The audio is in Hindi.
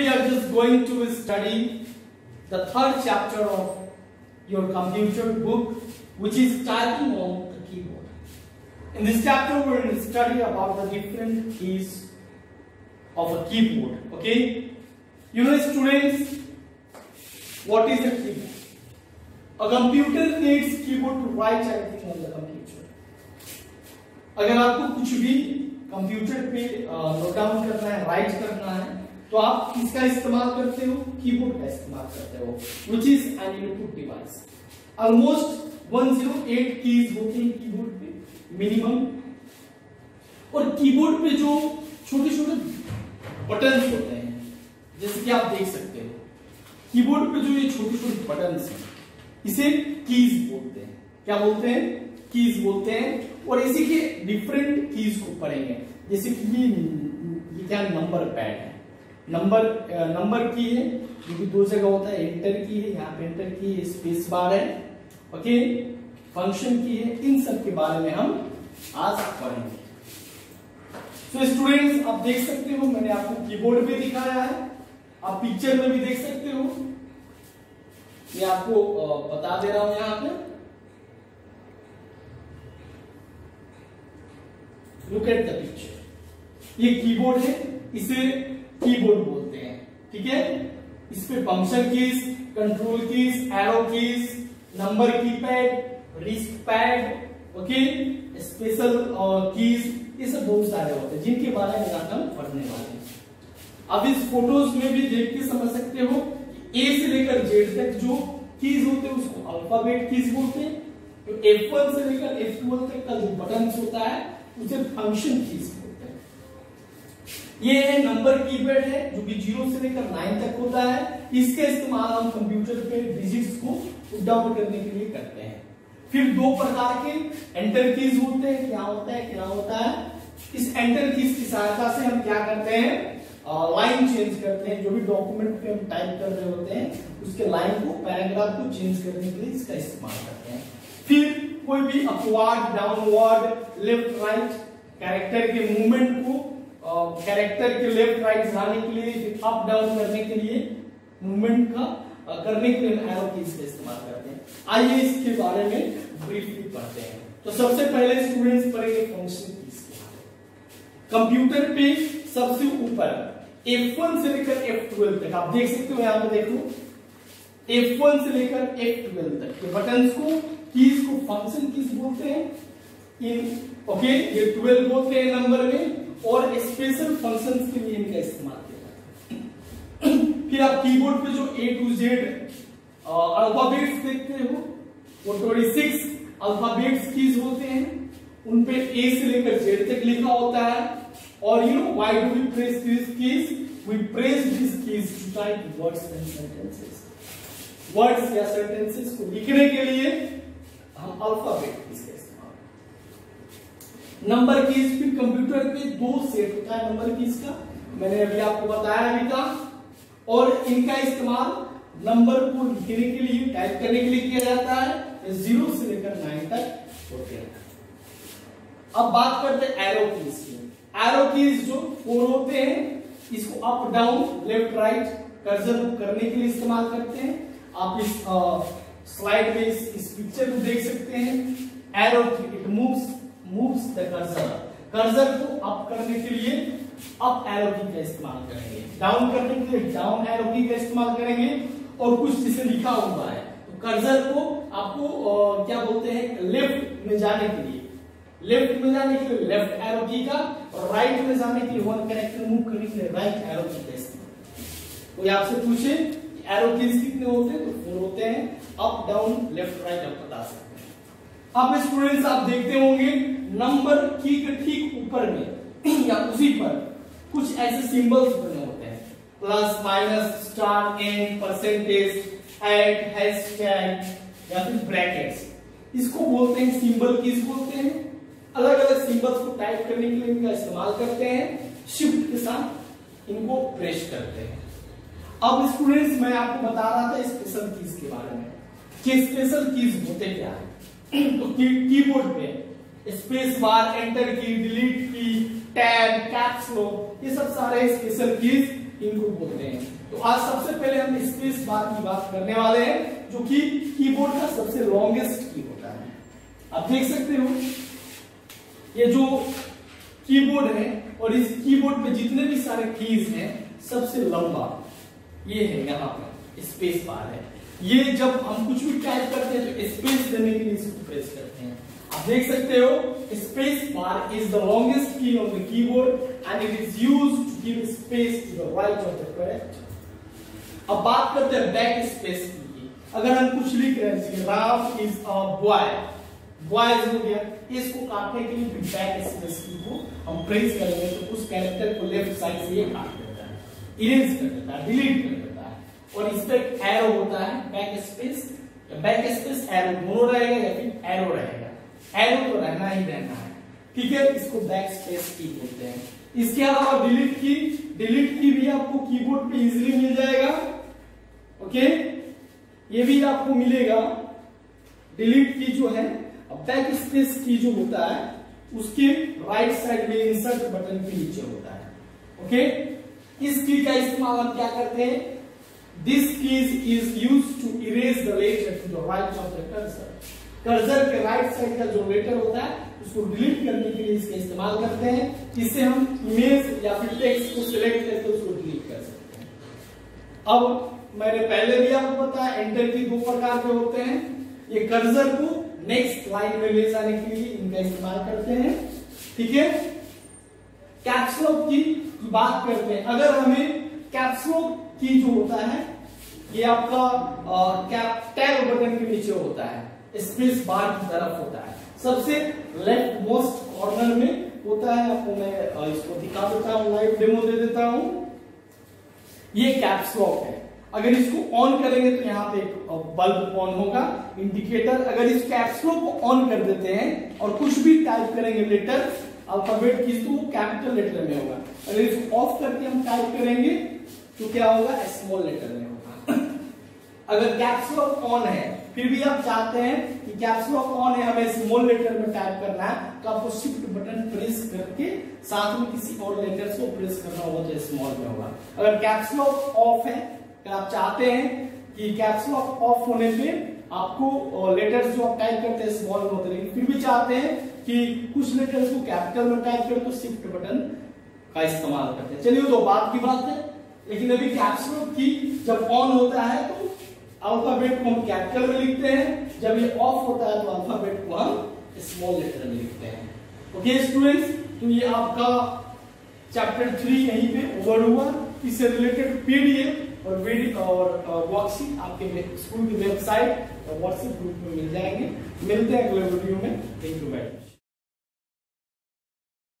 we are just going to study the third chapter of your computer book, which is typing on the keyboard. In this chapter, we will study about the different keys of a keyboard. Okay? You know, students, what is a keyboard? A computer needs keyboard to write everything on the computer. अगर आपको कुछ भी कंप्यूटर पे नोट डाउन करना है राइट करना है तो आप किसका इस्तेमाल करते हो? कीबोर्ड का इस्तेमाल करते हो which is an input device almost 108 keys होते हैं कीबोर्ड पे मिनिमम और कीबोर्ड पे जो छोटे छोटे बटन होते हैं, जैसे कि आप देख सकते हो कीबोर्ड पे जो ये छोटे छोटे बटन हैं, इसे कीज बोलते हैं। क्या बोलते हैं? कीज बोलते हैं। और इसी के डिफरेंट कीज को पढ़ेंगे जैसे कि ये क्या नंबर पैड है? नंबर नंबर की है, जो कि दो जगह होता है, एंटर की है, यहाँ पे एंटर की है स्पेस बार है ओके फ़ंक्शन की है, इन सब के बारे में हम आज पढ़ेंगे। तो स्टूडेंट्स आप देख सकते हो, मैंने आपको कीबोर्ड पे दिखाया है, आप पिक्चर में भी देख सकते हो। मैं आपको बता दे रहा हूँ यहाँ पे। लुक एट द पिक्चर ये कीबोर्ड है, इसे कीबोर्ड बोलते हैं, ठीक है? इस पे function keys control keys arrow keys number keypad wrist pad okay special keys ये सब बहुत सारे होते हैं, जिनके बारे में आज हम पढ़ने वाले हैं। अब इस फ़ोटोज़ में भी देख के समझ सकते हो ए से लेकर जेड तक जो कीज होते हैं, उसको अल्फ़ाबेट कीज बोलते हैं। तो F1 से लेकर F12 तक का जो बटन होता है, उसे फ़ंक्शन कीज ये है नंबर कीपैड है, जो कि ज़ीरो से लेकर नाइन तक होता है। इसका इस्तेमाल हम कंप्यूटर पे डिजिट्स को डाउन करने के लिए करते हैं। फिर दो प्रकार के एंटर कीज होते हैं। क्या होता है, क्या होता है? इस एंटर कीज की सहायता से हम क्या करते हैं? लाइन चेंज करते हैं। जो भी डॉक्यूमेंट पे हम टाइप कर रहे होते हैं, उसके लाइन को पैराग्राफ को चेंज करने के लिए इसका इस्तेमाल करते हैं। फिर कोई भी upward downward left right character के मूवमेंट को कैरेक्टर के लेफ़्ट राइट जाने के लिए अप डाउन करने के लिए मूवमेंट का करने के लिए एरो का इस्तेमाल करते हैं। आइए इसके बारे में ब्रीफली पढ़ते हैं। तो सबसे पहले स्टूडेंट्स पढ़ेंगे फ़ंक्शन कीज के कंप्यूटर पे सबसे ऊपर F1 से लेकर F12 तक, आप देख सकते हो यहाँ पे देखो। F1 से लेकर F12 तक के बटन्स को कीज को फ़ंक्शन कीज बोलते हैं। इन ओके ये 12 बोलते हैं नंबर में। और स्पेशल फ़ंक्शंस के लिए इनका इस्तेमाल किया जाता है। फिर आप कीबोर्ड पे जो A टू Z अल्फाबेट्स देखते हो, वो 26 अल्फाबेट्स कीज होते हैं। उन पे A से लेकर Z तक लिखा होता है। और, you know, why do we press these keys? We press these keys to type words and sentences. Words या sentences को लिखने के लिए हम अल्फ़ाबेट कीज का इस्तेमाल नंबर कीज फिर कंप्यूटर पे दो सेट होता है नंबर कीज का। मैंने अभी आपको बताया अभी का। और इनका इस्तेमाल नंबर को लिखने के लिए टाइप करने के लिए किया जाता है। ज़ीरो से लेकर नाइन तक होते हैं। अब बात करते हैं एरो कीज की। एरो कीज जो फोर होते हैं इसको up down left right cursor करने के लिए इस्तेमाल करते हैं। आप इस स्लाइड में इस, पिक्चर को देख सकते हैं। Arrow it moves moves the cursor cursor को अप करने के लिए अप एरो की का इस्तेमाल करेंगे. डाउन करने के लिए डाउन एरो की का इस्तेमाल करेंगे और कुछ जिसे लिखा हुआ है. तो कर्सर को आपको क्या बोलते हैं? लेफ़्ट में जाने के लिए. लेफ़्ट में जाने के लिए लेफ़्ट एरो की का और राइट में जाने के लिए वन कैरेक्टर मूव करने के लिए राइट एरो की का इस्तेमाल. कोई आपसे पूछे एरो कितने होते हैं? तो फोर होते हैं. अप डाउन लेफ़्ट राइट आप बता सकते हैं. अब स्टूडेंट्स आप देखते होंगे नंबर की ठीक ऊपर में या उसी पर कुछ ऐसे सिंबल्स बने होते हैं। Plus minus star and percentage at hashtag या फिर ब्रैकेट्स इसको बोलते हैं सिंबल कीज बोलते हैं? अलग अलग सिंबल्स को टाइप करने के लिए इनका इस्तेमाल करते हैं। शिफ्ट के साथ इनको प्रेस करते हैं। अब स्टूडेंट्स मैं आपको बता रहा था स्पेशल कीज के बारे में। कि स्पेशल कीज होते क्या है? कीबोर्ड पे space bar enter key delete key tab caps lock ये सब सारे स्पेशल कीज इनको बोलते हैं। तो आज सबसे पहले हम स्पेस बार की बात करने वाले हैं, जो कि कीबोर्ड का सबसे लॉन्गेस्ट की होता है। आप देख सकते हो, ये जो कीबोर्ड है, और इस कीबोर्ड में जितने भी सारे कीज हैं, सबसे लंबा, ये है यहाँ पर स्पेस बार है। ये जब हम कुछ भी टाइप करते हैं तो स्पेस देने के लिए इसको प्रेस करते हैं। आप देख सकते हो space bar is the longest key on the keyboard and it is use to give space to the right of the correct अब बात करते हैं बैक स्पेस की। अगर हम कुछ लिख रहे हैं Ram is a boy boys हो गया। इसको काटने के लिए बैक स्पेस की को हम प्रेस करेंगे तो उस कैरेक्टर को लेफ़्ट साइड से ये काट देता है। इरेज कर देता है डिलीट कर देता है। और इस पर एरो होता है back space back space arrow दोनों रहेगा या फिर एरो रहेगा? एरो तो रहना ही रहना है। ठीक है? इसको बैक स्पेस की बोलते हैं। इसके अलावा डिलीट की डिलीट की भी आपको कीबोर्ड पे इजीली मिल जाएगा। ओके ये भी आपको मिलेगा। डिलीट की जो है बैक स्पेस की जो होता है, उसके राइट साइड में इंसर्ट बटन के नीचे होता है। ओके इस की का इस्तेमाल हम क्या करते हैं? This keys is use to erase the letter to the right of the cursor cursor के राइट साइड का जो लेटर होता है, उसको डिलीट करने के लिए इसका इस्तेमाल करते हैं। इससे हम इमेज या फिर टेक्स्ट को सिलेक्ट करके उसको डिलीट कर सकते हैं। अब मैंने पहले भी आपको बताया एंटर की दो प्रकार के होते हैं। ये कर्सर को नेक्स्ट लाइन में ले जाने के लिए इनका इस्तेमाल करते हैं। ठीक है? कैप्सलॉक की बात करते हैं। अगर हमें कैप्सलॉक की जो होता है ये आपका कैप टैब बटन के नीचे होता है। स्पेस बार की तरफ़ होता है। सबसे लेफ़्ट मोस्ट कॉर्नर में होता है। आपको मैं इसको दिखा देता हूँ लाइव डेमो दे देता हूँ। ये कैप्सलॉक है। अगर इसको ऑन करेंगे तो यहाँ पे एक बल्ब ऑन होगा इंडिकेटर अगर इस कैप्सलो को ऑन कर देते हैं और कुछ भी टाइप करेंगे लेटर अल्फ़ाबेट की तो कैपिटल लेटर में होगा। अगर इसको ऑफ़ करके हम टाइप करेंगे तो क्या होगा? स्मॉल लेटर में अगर कैप्सलॉक ऑन है, फिर भी आप चाहते हैं कि कैप्सलॉक ऑन है, हमें स्मॉल लेटर में टाइप करना है तो आपको शिफ्ट बटन प्रेस करके साथ में किसी और लेटर को प्रेस करना होगा तो स्मॉल में होगा। अगर कैप्सलॉक ऑफ़ है, अगर आप चाहते हैं कि कैप्स लॉक ऑफ़ होने पे आपको लेटर्स जो आप टाइप करते हैं स्मॉल में होते हैं फिर भी चाहते हैं कि कुछ लेटर्स को कैपिटल में टाइप कर तो शिफ्ट बटन का इस्तेमाल करते हैं। चलिए तो बात की बात है। लेकिन अभी कैप्स लॉक की जब ऑन होता है तो अल्फ़ाबेट को हम कैपिटल में लिखते हैं। जब ये ऑफ़ होता है तो अल्फ़ाबेट को हम स्मॉल लेटर में लिखते हैं। ओके स्टूडेंट्स तो ये आपका चैप्टर थ्री यहीं पे ओवर हुआ। इससे रिलेटेड पीडीएफ और वीडियो और वर्कशीट आपके स्कूल की वेबसाइट और व्हाट्सएप ग्रुप में मिल जाएँगे। मिलते हैं अगले वीडियो में। Thank you